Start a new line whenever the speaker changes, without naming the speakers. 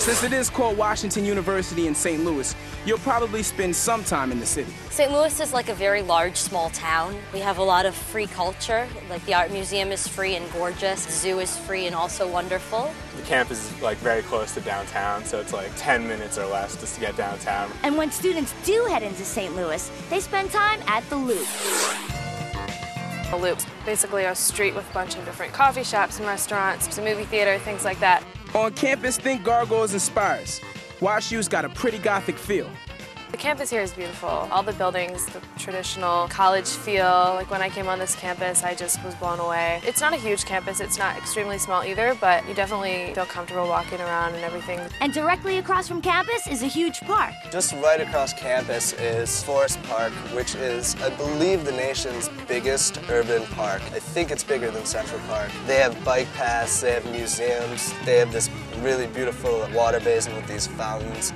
Since it is called Washington University in St. Louis, you'll probably spend some time in the city.
St. Louis is like a very large, small town. We have a lot of free culture. Like the art museum is free and gorgeous. The zoo is free and also wonderful.
The campus is like very close to downtown, so it's like 10 minutes or less just to get downtown.
And when students do head into St. Louis, they spend time at the Loop.
The Loop's basically a street with a bunch of different coffee shops and restaurants, a movie theater, things like that.
On campus, think Gargoyles and Spires. WashU's got a pretty gothic feel.
The campus here is beautiful. All the buildings, the traditional college feel. Like when I came on this campus, I just was blown away. It's not a huge campus, it's not extremely small either, but you definitely feel comfortable walking around and everything.
And directly across from campus is a huge park.
Just right across campus is Forest Park, which is, I believe, the nation's biggest urban park. I think it's bigger than Central Park. They have bike paths, they have museums, they have this really beautiful water basin with these fountains.